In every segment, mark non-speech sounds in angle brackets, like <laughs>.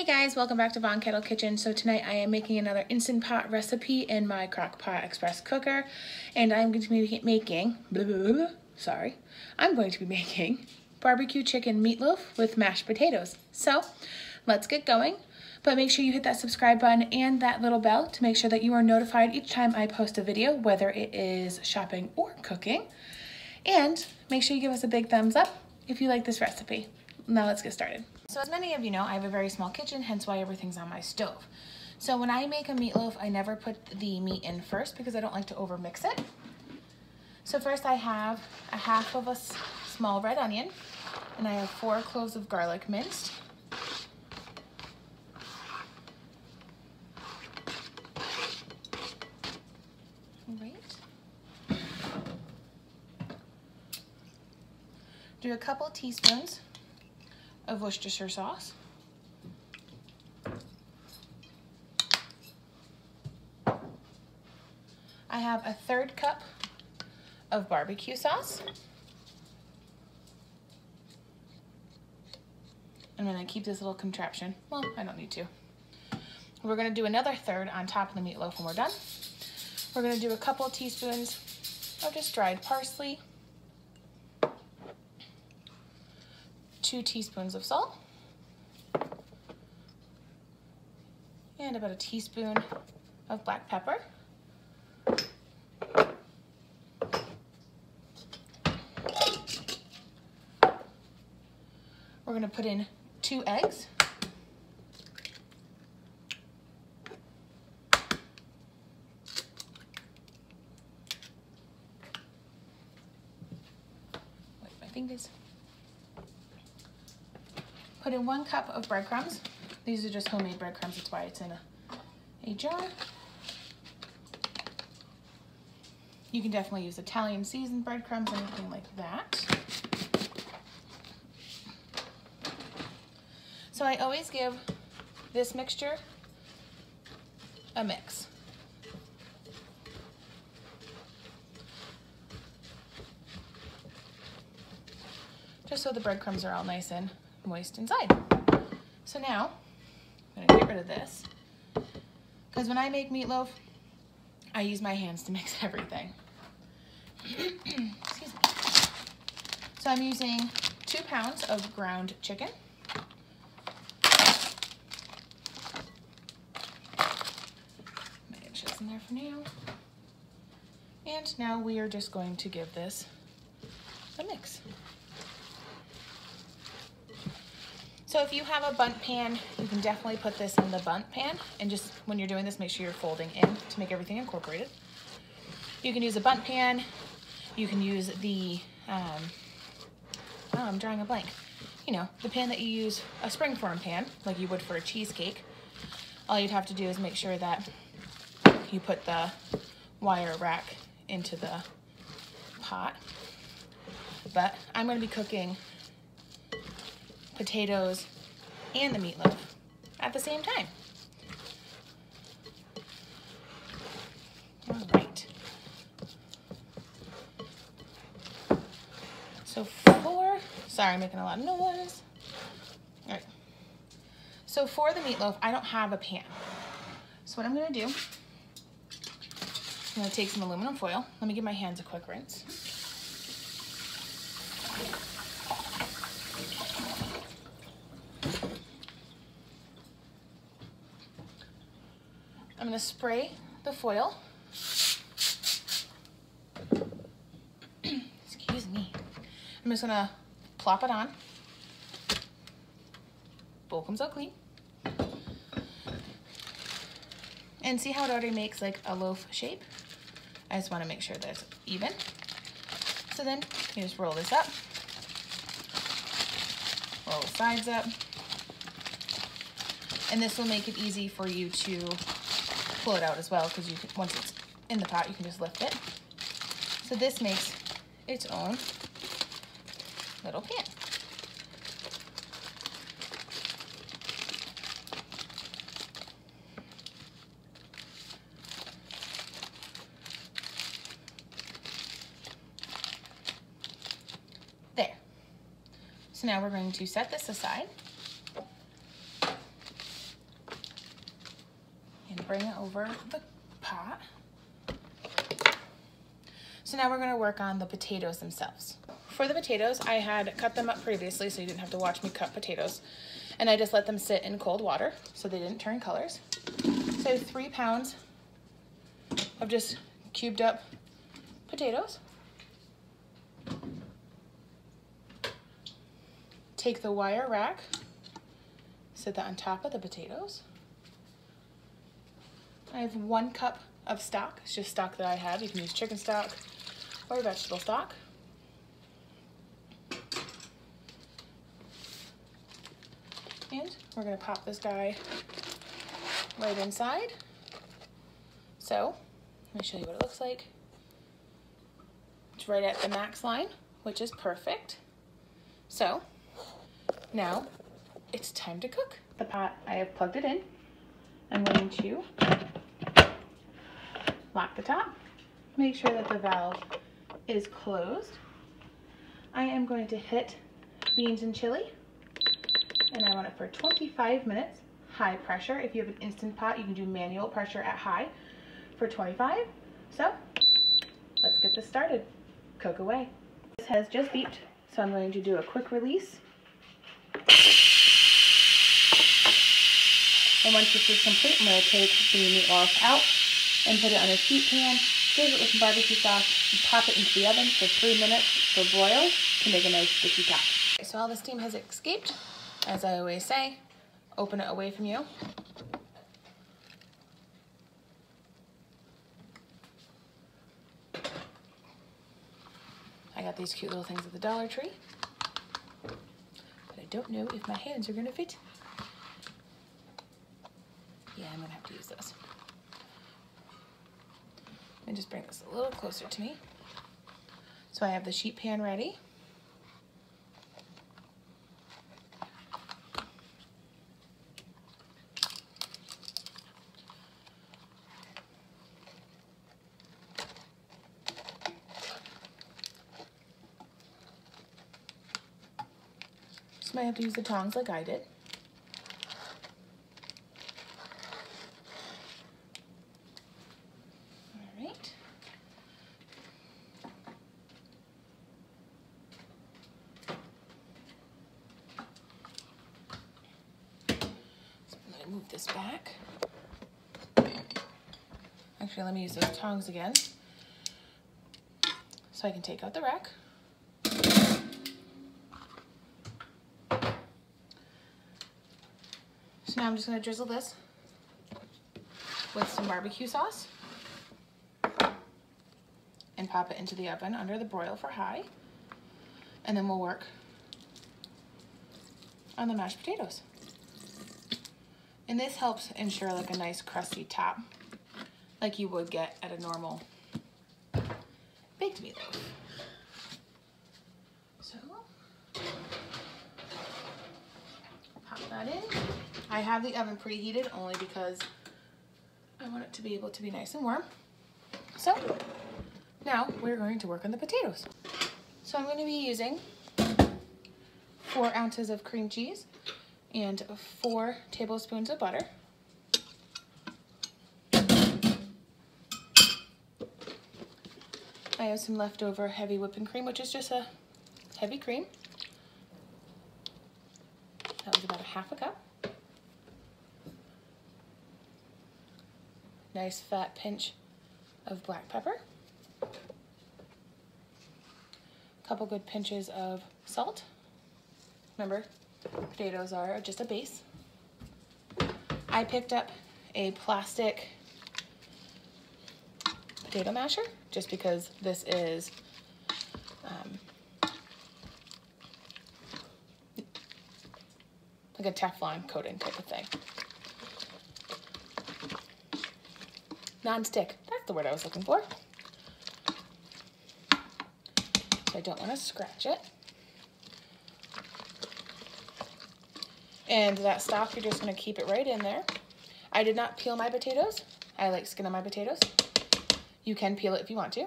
Hey guys, welcome back to Von Kettle Kitchen. So tonight I am making another Instant Pot recipe in my crock pot express cooker. And I'm going to be making, blah, blah, blah, sorry, I'm going to be <laughs> making barbecue chicken meatloaf with mashed potatoes. So let's get going. But make sure you hit that subscribe button and that little bell to make sure that you are notified each time I post a video, whether it is shopping or cooking. And make sure you give us a big thumbs up if you like this recipe. Now let's get started. So as many of you know, I have a very small kitchen, hence why everything's on my stove. So when I make a meatloaf, I never put the meat in first because I don't like to overmix it. So first I have a half of a small red onion, and I have four cloves of garlic minced. Right. Do a couple teaspoons of Worcestershire sauce. I have a third cup of barbecue sauce. I'm gonna keep this little contraption. Well, I don't need to. We're gonna do another third on top of the meatloaf when we're done. We're gonna do a couple teaspoons of just dried parsley. Two teaspoons of salt and about a teaspoon of black pepper. We're gonna put in two eggs. Wipe my fingers. Put in one cup of breadcrumbs. These are just homemade breadcrumbs, that's why it's in a, a jar. You can definitely use Italian seasoned breadcrumbs, anything like that. So I always give this mixture a mix. Just so the breadcrumbs are all nice and moist inside. So now, I'm gonna get rid of this. Because when I make meatloaf, I use my hands to <laughs> mix everything. <clears throat> Excuse me. So I'm using two pounds of ground chicken. in there for now. And now we are just going to give this a mix. So if you have a Bundt pan, you can definitely put this in the Bundt pan. And just when you're doing this, make sure you're folding in to make everything incorporated. You can use a Bundt pan. You can use the, um, oh, I'm drawing a blank. You know, the pan that you use, a springform pan, like you would for a cheesecake. All you'd have to do is make sure that you put the wire rack into the pot. But I'm gonna be cooking potatoes, and the meatloaf at the same time. All right. So for, sorry, I'm making a lot of noise. All right. So for the meatloaf, I don't have a pan. So what I'm gonna do, I'm gonna take some aluminum foil. Let me give my hands a quick rinse. I'm gonna spray the foil. <clears throat> Excuse me. I'm just gonna plop it on. Bowl comes out clean. And see how it already makes like a loaf shape? I just wanna make sure that it's even. So then you just roll this up. Roll the sides up. And this will make it easy for you to pull it out as well because you can, once it's in the pot, you can just lift it. So this makes its own little pan. There. So now we're going to set this aside. Bring it over the pot. So now we're gonna work on the potatoes themselves. For the potatoes, I had cut them up previously so you didn't have to watch me cut potatoes. And I just let them sit in cold water so they didn't turn colors. So three pounds of just cubed up potatoes. Take the wire rack, set that on top of the potatoes. I have one cup of stock. It's just stock that I have. You can use chicken stock or vegetable stock. And we're gonna pop this guy right inside. So, let me show you what it looks like. It's right at the max line, which is perfect. So, now it's time to cook. The pot, I have plugged it in. I'm going to lock the top. Make sure that the valve is closed. I am going to hit beans and chili and I want it for 25 minutes, high pressure. If you have an Instant Pot, you can do manual pressure at high for 25. So let's get this started. Cook away. This has just beeped, so I'm going to do a quick release. And once this is complete, I'm going to take the meatloaf out and put it on a sheet pan, drizzle it with some barbecue sauce, and pop it into the oven for three minutes for broil to make a nice sticky top. So all the steam has escaped. As I always say, open it away from you. I got these cute little things at the Dollar Tree. But I don't know if my hands are gonna fit. Yeah, I'm gonna have to use those. And just bring this a little closer to me. So I have the sheet pan ready. So I have to use the tongs like I did. All right. So I'm gonna move this back. Actually, let me use those tongs again. So I can take out the rack. So now I'm just gonna drizzle this with some barbecue sauce and pop it into the oven under the broil for high. And then we'll work on the mashed potatoes. And this helps ensure like a nice crusty top like you would get at a normal baked meatloaf. So, pop that in. I have the oven preheated only because I want it to be able to be nice and warm. So, now we're going to work on the potatoes. So I'm going to be using four ounces of cream cheese and four tablespoons of butter. I have some leftover heavy whipping cream, which is just a heavy cream. That was about a half a cup. Nice fat pinch of black pepper. A couple good pinches of salt. Remember, potatoes are just a base. I picked up a plastic potato masher just because this is um, like a Teflon coating type of thing. Non-stick, that's the word I was looking for. So I don't want to scratch it. And that stock, you're just going to keep it right in there. I did not peel my potatoes. I like skin on my potatoes. You can peel it if you want to.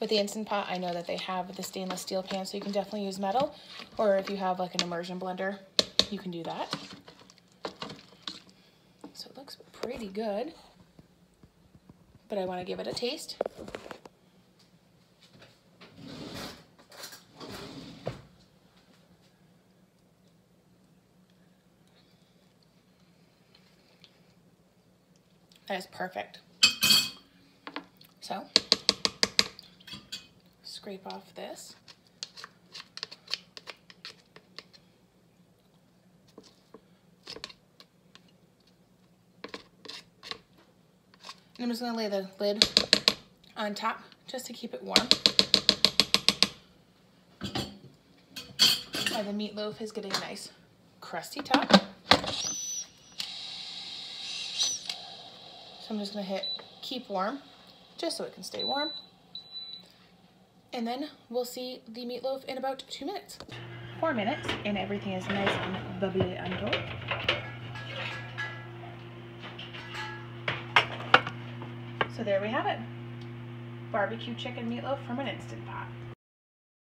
With the Instant Pot, I know that they have the stainless steel pan, so you can definitely use metal. Or if you have like an immersion blender, you can do that. So it looks pretty good. But I want to give it a taste. That is perfect. So, scrape off this. And I'm just gonna lay the lid on top just to keep it warm. The meatloaf is getting a nice crusty top. So I'm just gonna hit keep warm, just so it can stay warm. And then we'll see the meatloaf in about two minutes. Four minutes, and everything is nice and bubbly and top. So there we have it. Barbecue chicken meatloaf from an Instant Pot.